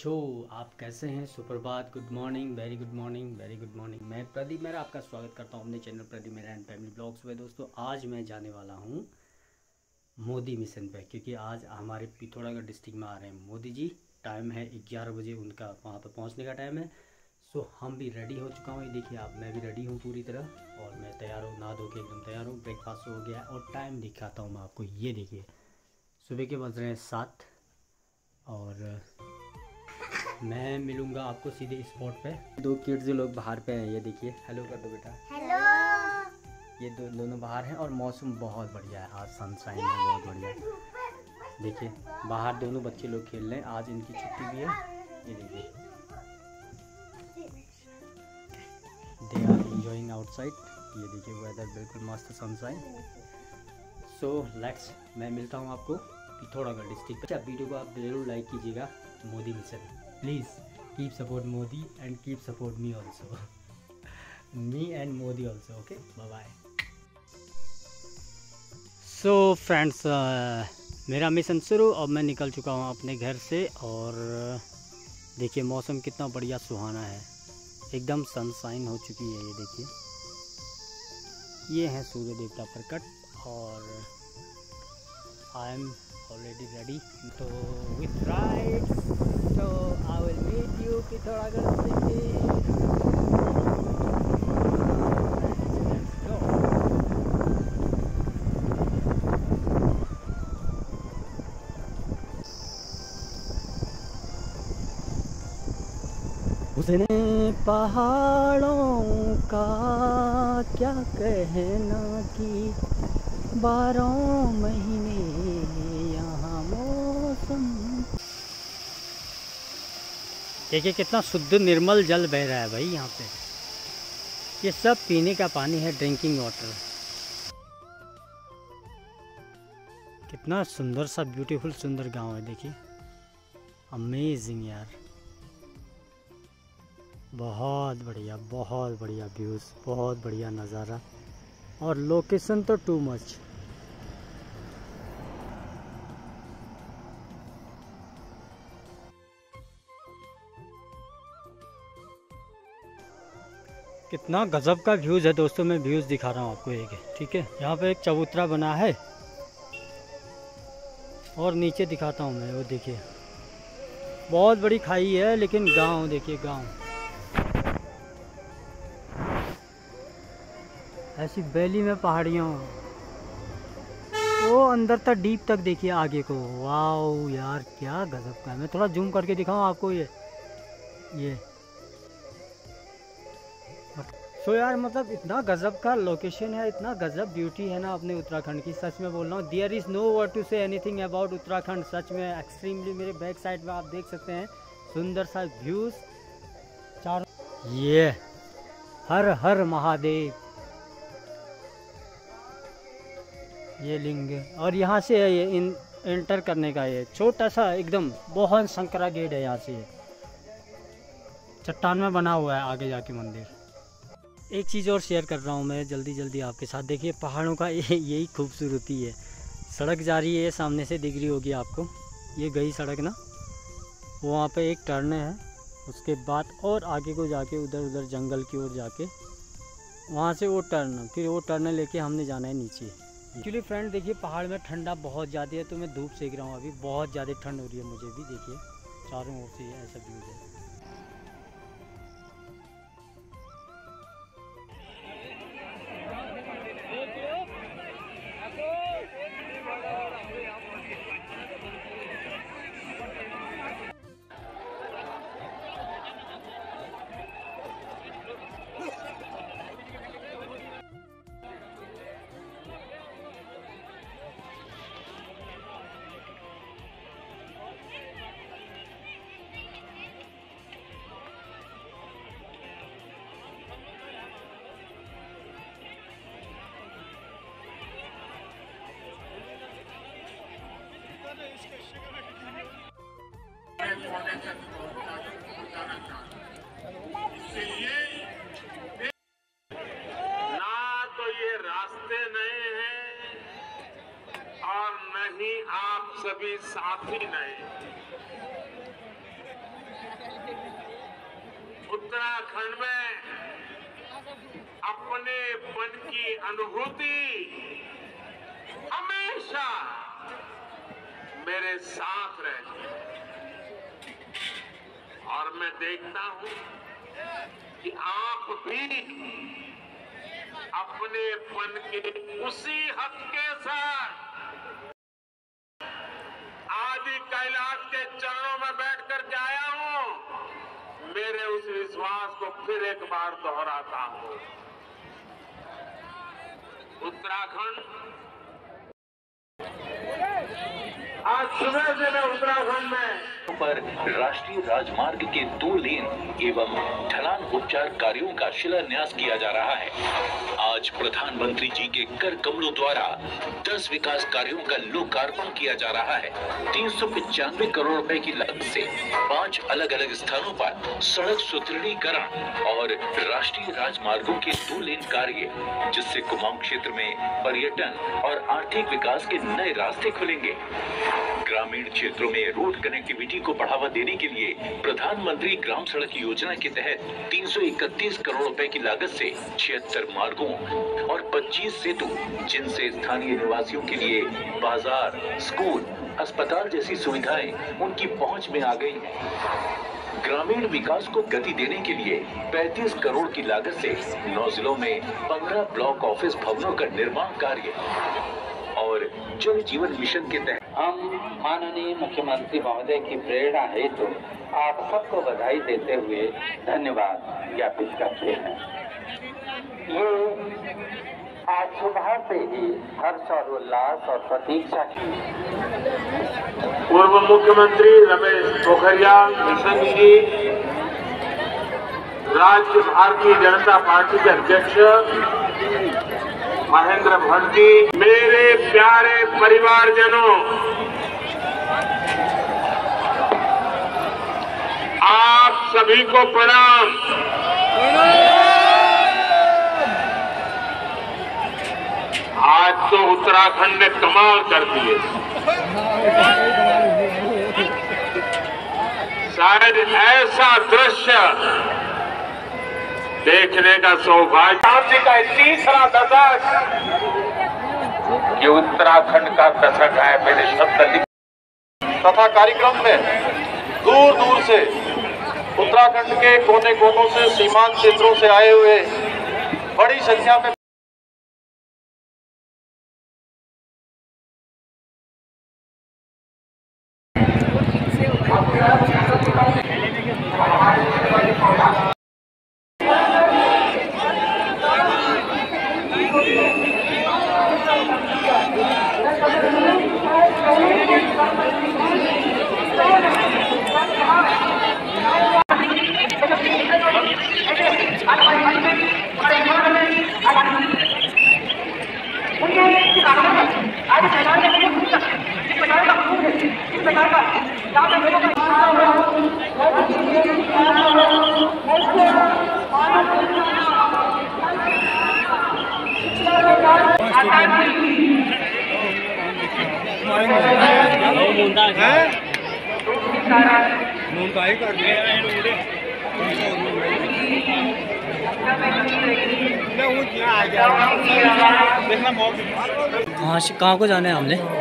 बच्चों, आप कैसे हैं? सुप्रभात good morning very good morning very good morning मैं प्रदीप मेरा आपका स्वागत करता हूँ अपने चैनल प्रदीप मेरा एंड फैमिली ब्लॉग्स में दोस्तों, आज मैं जाने वाला हूँ मोदी मिशन पे, क्योंकि आज हमारे पिथौरागढ़ डिस्ट्रिक्ट में आ रहे हैं मोदी जी। टाइम है ग्यारह बजे, उनका वहाँ पर पहुँचने का टाइम है। सो हम भी रेडी हो चुका हूँ। ये देखिए, आप, मैं भी रेडी हूँ पूरी तरह, और मैं तैयार हूँ, नहा धो के एकदम तैयार हूँ। ब्रेकफास्ट हो गया और टाइम दिखाता हूँ मैं आपको। ये देखिए, सुबह के बज रहे हैं सात, और मैं मिलूँगा आपको सीधे स्पॉट पे। दो किड्स लोग बाहर पे हैं ये देखिए। हेलो कर दो बेटा। हेलो ये दो दोनों बाहर हैं और मौसम बहुत बढ़िया है। आज सनशाइन है बहुत बढ़िया देखिए बाहर दोनों बच्चे लोग खेल रहे हैं। आज इनकी छुट्टी भी है। ये देखिए। दे आर इंजॉइंग आउटसाइड ये देखिए वेदर बिल्कुल मस्त सनशाइन सो लेट्स मैं मिलता हूँ आपको पिथौरागढ़ डिस्ट्रिक्ट अच्छा वीडियो को आप ज़रूर लाइक कीजिएगा। Modi mission. Please keep support Modi and keep support me also me and Modi also okay bye so friends मेरा मिशन शुरू, अब मैं निकल चुका हूँ अपने घर से और देखिए मौसम कितना बढ़िया सुहाना है। एकदम सनशाइन हो चुकी है ये देखिए। ये है सूर्य देवता प्रकट और आई एम ऑलरेडी रेडी तो विथ राइड्स तो I will meet you Pithoragarh city Let's go. उसने पहाड़ों का क्या कहना कि बारह महीने यहाँ मौसम देखिए कितना शुद्ध निर्मल जल बह रहा है भाई यहाँ पे। ये सब पीने का पानी है ड्रिंकिंग वाटर कितना सुंदर सा ब्यूटीफुल सुंदर गाँव है, देखिए। अमेजिंग यार। बहुत बढ़िया बहुत बढ़िया व्यूज़ बहुत बढ़िया नज़ारा। और लोकेशन तो टू मच कितना गजब का व्यूज़ है दोस्तों, मैं व्यूज़ दिखा रहा हूँ आपको एक। ठीक है? यहाँ पे एक चबूतरा बना है। और नीचे दिखाता हूँ मैं, वो देखिए। बहुत बड़ी खाई है, लेकिन गाँव, देखिए, गाँव। ऐसी वैली में पहाड़ियों वो अंदर तक डीप तक देखिए, आगे को। वाओ यार, क्या गजब का है। मैं थोड़ा जूम करके दिखाऊँ आपको ये। ये। सो यार मतलब इतना गजब का लोकेशन है, इतना गजब ब्यूटी है ना अपने उत्तराखंड की, सच में बोल रहा हूँ। There is no word to say anything about Uttarakhand, सच में एक्सट्रीमली मेरे बैक साइड में आप देख सकते हैं, सुंदर सा व्यूज़ चार ये हर हर महादेव। ये लिंग। और यहाँ से है ये इन एंटर करने का ये छोटा सा एकदम बहुत संकरा गेट है यहाँ से। चट्टान में बना हुआ है आगे जाके मंदिर। एक चीज़ और शेयर कर रहा हूँ मैं जल्दी जल्दी आपके साथ। देखिए, पहाड़ों का यही खूबसूरती है। सड़क जा रही है, सामने से दिख रही होगी आपको। ये गई सड़क ना? वहाँ पे एक टर्न है। उसके बाद और आगे को जाके उधर उधर जंगल की ओर जाके, वहाँ से वो टर्न फिर वो टर्न लेके हमने जाना है नीचे। एक्चुअली फ्रेंड देखिए, पहाड़ में ठंडा बहुत ज़्यादा है तो मैं धूप सेक रहा हूँ अभी। बहुत ज़्यादा ठंड हो रही है मुझे भी, देखिए। चारों ओर से ऐसा व्यू है। ना तो ये रास्ते नए हैं और नहीं आप सभी साथी नए उत्तराखंड में अपने पन की अनुभूति हमेशा मेरे साथ रहे और मैं देखता हूँ कि आप भी अपने पन के उसी हक के साथ आदि कैलाश के चरणों में बैठकर के आया हूँ। मेरे उस विश्वास को फिर एक बार दोहराता हूँ। उत्तराखंड। आज सुबह से मैं उत्तराखंड में पर राष्ट्रीय राजमार्ग के दो लेन एवं ढलान उपचार कार्यों का शिलान्यास किया जा रहा है। आज प्रधानमंत्री जी के कर कमलों द्वारा 10 विकास कार्यों का लोकार्पण किया जा रहा है। तीन करोड़ रुपए की लागत से पाँच अलग अलग स्थानों पर सड़क सुदृढ़ीकरण और राष्ट्रीय राजमार्गों के दो लेन कार्य, जिससे कुमाऊं क्षेत्र में पर्यटन और आर्थिक विकास के नए रास्ते खुलेंगे। ग्रामीण क्षेत्रों में रोड कनेक्टिविटी को बढ़ावा देने के लिए प्रधानमंत्री ग्राम सड़क योजना के तहत 331 करोड़ रुपए की लागत से छिहत्तर मार्गों और 25 सेतु, जिनसे स्थानीय निवासियों के लिए बाज़ार, स्कूल, अस्पताल जैसी सुविधाएँ उनकी पहुँच में आ गई हैं। ग्रामीण विकास को गति देने के लिए 35 करोड़ की लागत से नौ जिलों में 15 ब्लॉक ऑफ़िस भवनों का निर्माण कार्य और जल जीवन मिशन के तहत हम माननीय मुख्यमंत्री महोदय की प्रेरणा हेतु तो आप सबको बधाई देते हुए धन्यवाद ज्ञापित करते हैं। ये आज सुबह से ही हर्ष और उल्लास और प्रतीक्षा की पूर्व मुख्यमंत्री रमेश पोखरियाल निशंक जी, राज्य भारतीय जनता पार्टी के अध्यक्ष महेंद्र भट्ट जी मेरे प्यारे परिवारजनों, आप सभी को प्रणाम। आज तो उत्तराखंड ने कमाल कर दिए। शायद ऐसा दृश्य देखने का सौभाग्य। शांति का तीसरा दशक ये उत्तराखंड का दशक है मेरे शब्द लिख तथा कार्यक्रम में दूर दूर से उत्तराखंड के कोने कोनों से सीमांत क्षेत्रों से आए हुए बड़ी संख्या में से कहाँ को जाना है हमने?